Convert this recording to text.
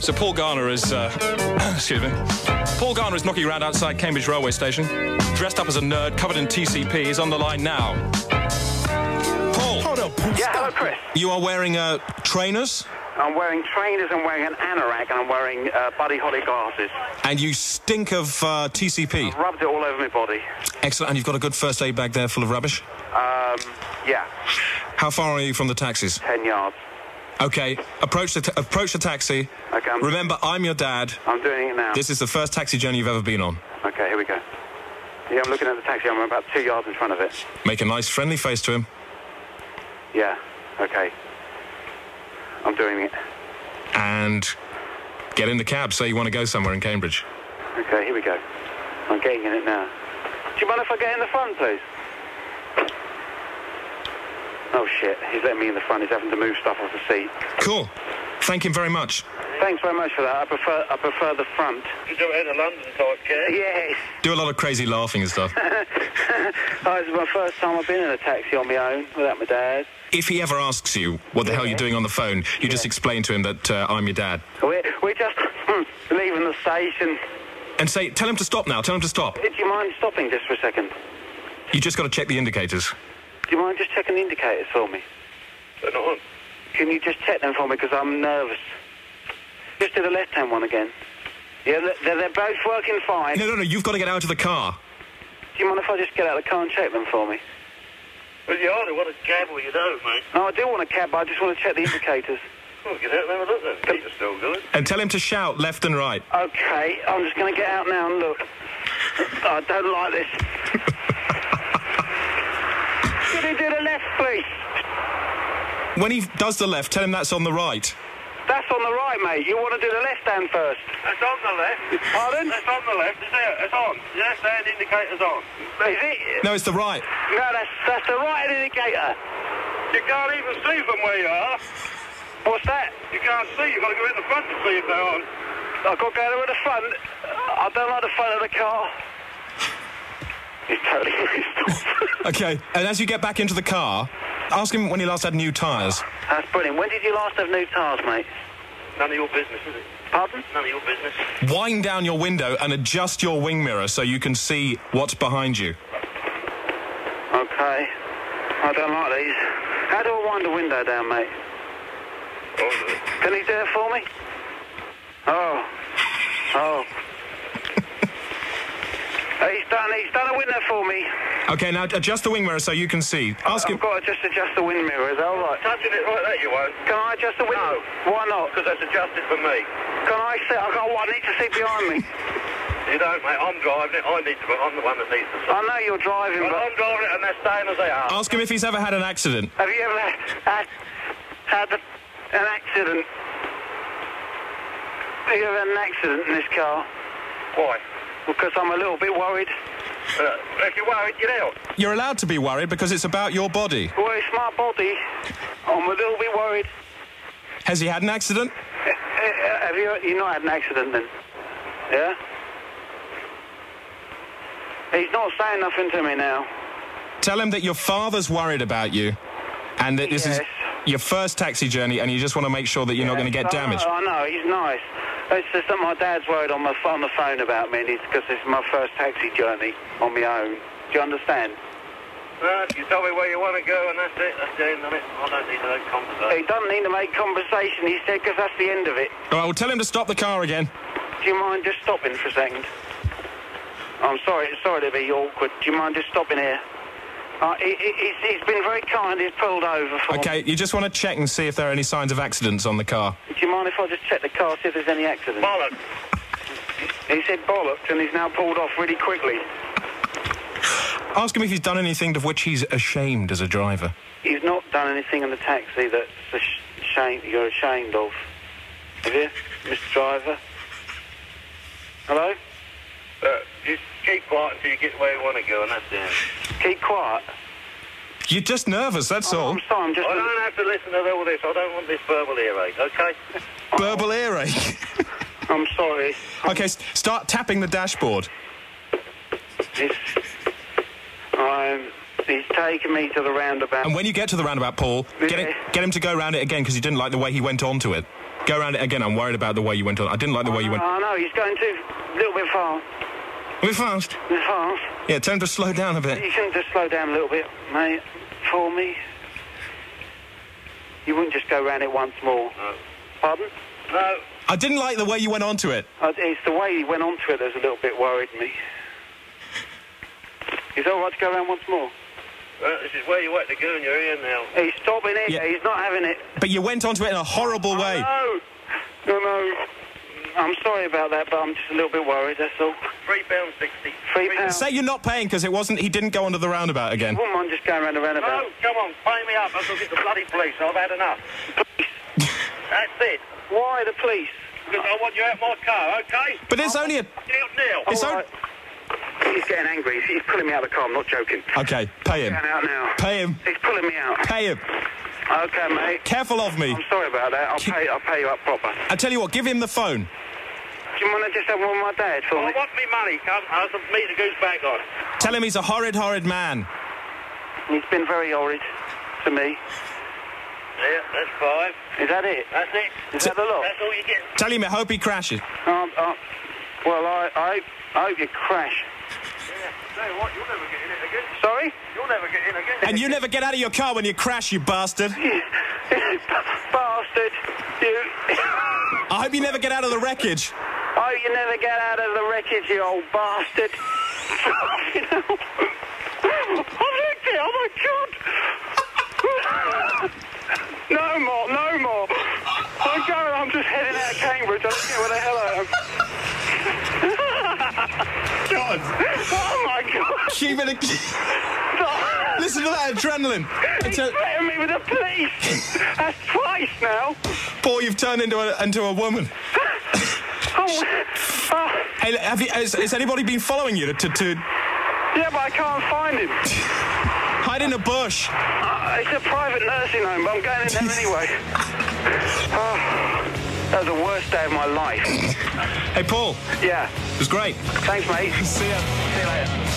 So Paul Garner is, uh, excuse me, Paul Garner is knocking around outside Cambridge railway station, dressed up as a nerd, covered in TCP. He's on the line now. Paul, Hold up, Paul. Yeah, hello, Chris. you are wearing uh, trainers, I'm wearing trainers, I'm wearing an anorak, and I'm wearing uh, Buddy Holly glasses. and you stink of uh, TCP. Rubbed it all over my body. Excellent, and you've got a good first aid bag there full of rubbish. Um, yeah, How far are you from the taxis? 10 yards. Okay, approach the approach the taxi. Okay, I'm, Remember, I'm your dad. I'm doing it now. This is the first taxi journey you've ever been on. Okay, here we go. Yeah, I'm looking at the taxi. I'm about two yards in front of it. Make a nice friendly face to him. Yeah, okay. I'm doing it. and get in the cab. Say you want to go somewhere in Cambridge. Okay, here we go. I'm getting in it now. Do you mind if I get in the front, please? Oh, shit. He's letting me in the front. He's having to move stuff off the seat. Cool. Thank him very much. Thanks very much for that. I prefer I prefer the front. You do it in a London type care. Yes. Do a lot of crazy laughing and stuff. Oh, this is my first time I've been in a taxi on my own without my dad. if he ever asks you what the hell you're doing on the phone, you just explain to him that uh, I'm your dad. We're, we're just leaving the station. And say, tell him to stop now. Tell him to stop. Do you mind stopping just for a second? You just got to check the indicators. Do you mind just checking the indicators for me? They're not on. Can you just check them for me because I'm nervous? Just do the left-hand one again. Yeah, they're, they're both working fine. No, no, no. You've got to get out of the car. Do you mind if I just get out of the car and check them for me? Well, you are. What a gamble you know, mate. No, I do want a cab, but I just want to check the indicators. Well, get out and have a look then. Keep still good. And tell him to shout left and right. Okay, I'm just going to get out now and look. I don't like this. When he does the left, tell him that's on the right. That's on the right, mate. You want to do the left hand first? That's on the left. Pardon? That's on the left. It's there. It's on. The left hand indicator's on. Is it? No, it's the right. No, that's, that's the right indicator. You can't even see from where you are. What's that? You can't see. You've got to go in the front to see if they're on. I've got to go to the front. I don't like the front of the car. He's totally pissed off. Okay. And as you get back into the car, ask him when he last had new tyres. That's brilliant. When did you last have new tyres, mate? None of your business, is it? Pardon? None of your business. Wind down your window and adjust your wing mirror so you can see what's behind you. Okay. I don't like these. How do I wind the window down, mate? Oh, Can you do it for me? Oh. Oh. He's done. He's done a window for me. Okay, now adjust the wing mirror so you can see. Ask him. I've got to just adjust the wind mirror. Is that all right? touching it like that, you won't. Can I adjust the wind? No. Why not? Because that's adjusted for me. Can I see? I got. I need to see behind me. You don't, mate. I'm driving it. I need to. I'm the one that needs to. See I know you're driving, Well, but I'm driving it, and they're staying as they are. Ask him if he's ever had an accident. have you ever had had a, an accident? Have you ever had an accident in this car? Why? Because I'm a little bit worried. Uh, if you're worried, get out. You're allowed to be worried because it's about your body. Well, it's my body. I'm a little bit worried. Has he had an accident? Eh, eh, Have you? You not had an accident then? Yeah. He's not saying nothing to me now. Tell him that your father's worried about you and that this is your first taxi journey and you just want to make sure that you're not going to get damaged. I know, he's nice. It's just that my dad's worried on, my, on the phone about me because it's my first taxi journey on my own. Do you understand? Uh, you tell me where you want to go, and that's it. That's the end of it. I don't need to have conversation. He doesn't need to make conversation, he said, because that's the end of it. All right, well, tell him to stop the car again. Do you mind just stopping for a second? I'm sorry, sorry to be awkward. Do you mind just stopping here? Uh, he, he- he's, he's been very kind. He's pulled over for me. Okay, you just want to check and see if there are any signs of accidents on the car. Do you mind if I just check the car, see if there's any accidents? Bollocks. He said bollocks, and he's now pulled off really quickly. Ask him if he's done anything of which he's ashamed as a driver. He's not done anything in the taxi that's a sh- shame, you're ashamed of. Have you, Mr. Driver? Hello? Uh, just keep quiet until you get where you want to go, and that's it. Keep quiet. You're just nervous, that's all. I'm sorry, I'm just... I don't have to listen to all this. I don't want this verbal earache, okay? Verbal earache. I'm sorry. okay, start tapping the dashboard. He's, I'm, he's taken me to the roundabout. And when you get to the roundabout, Paul, get, it, get him to go round it again because you didn't like the way he went onto it. Go around it again. I'm worried about the way you went on. I didn't like the way you went. I know, he's going too a little bit far. A bit fast. A bit fast. Yeah, tell him to slow down a bit. You can just slow down a little bit, mate, for me. You wouldn't just go round it once more. No. Pardon? No. I didn't like the way you went onto it. Uh, it's the way he went onto it that's a little bit worried me. Is that all right to go around once more? Well, this is where you wet the goo in your ear now. He's stopping it. Yeah. He's not having it. But you went onto it in a horrible way. No, no, no. I'm sorry about that, but I'm just a little bit worried. That's all. Three pounds sixty. Three pounds. Say you're not paying because it wasn't. He didn't go onto the roundabout again. I Wouldn't mind just going round the roundabout. No, come on, pay me up. I'll go get the bloody police. I've had enough. That's it. Why the police? Because I want you out of my car, okay? But it's only a. Get out now. It's All o- He's getting angry. He's pulling me out of the car. I'm not joking. Okay, pay him. Getting out now. Pay him. He's pulling me out. Pay him. Okay, mate. Careful of me. I'm sorry about that. I'll pay. I'll pay you up proper. I tell you what, give him the phone. Do you want to just have one with my dad for I want me money, come. I want me to goose back on. Tell him he's a horrid, horrid man. He's been very horrid to me. Yeah, that's five. Is that it? That's it. Is that the lot? That's all you get. Tell him I hope he crashes. Um, uh, well, I, I, I hope you crash. Yeah. Tell you what, you'll never get in it again. Sorry? You'll never get in again. And you never get out of your car when you crash, you bastard. Bastard. You. I hope you never get out of the wreckage. Oh, you never get out of the wreckage, you old bastard. you know. I've licked it. Oh my god. no more. No more. I'm going. I'm just heading out of Cambridge. I don't know where the hell I am. God. Oh my god. Keep it. Listen to that adrenaline. He's threatened me with the police. That's twice now. Paul, you've turned into a, into a woman. Oh, Hey, have you, has, has anybody been following you to, to, to yeah, but I can't find him. hide in a bush? Uh, it's a private nursing home, but I'm going in there anyway. Oh, that was the worst day of my life. Hey, Paul, Yeah. it was great. Thanks, mate. See ya. See you later.